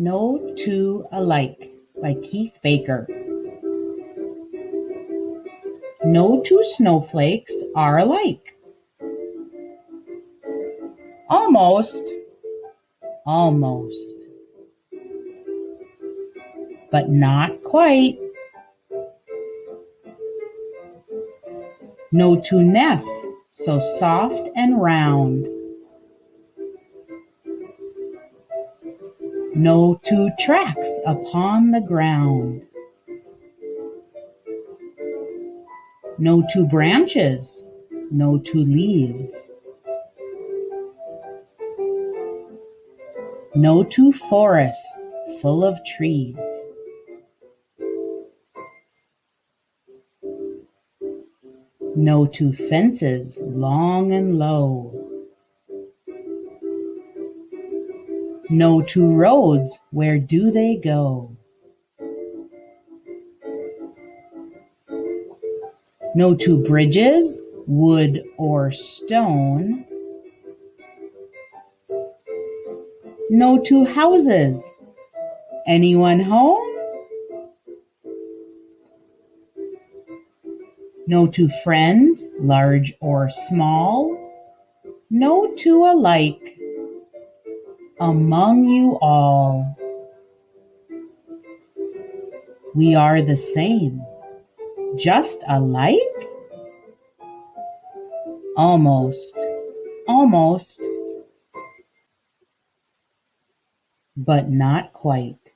No Two Alike by Keith Baker. No two snowflakes are alike. Almost, almost, but not quite. No two nests so soft and round. No two tracks upon the ground. No two branches, no two leaves. No two forests full of trees. No two fences long and low. No two roads, where do they go? No two bridges, wood or stone. No two houses. Anyone home? No two friends, large or small. No two alike among you all. We are the same, just alike? Almost, almost, but not quite.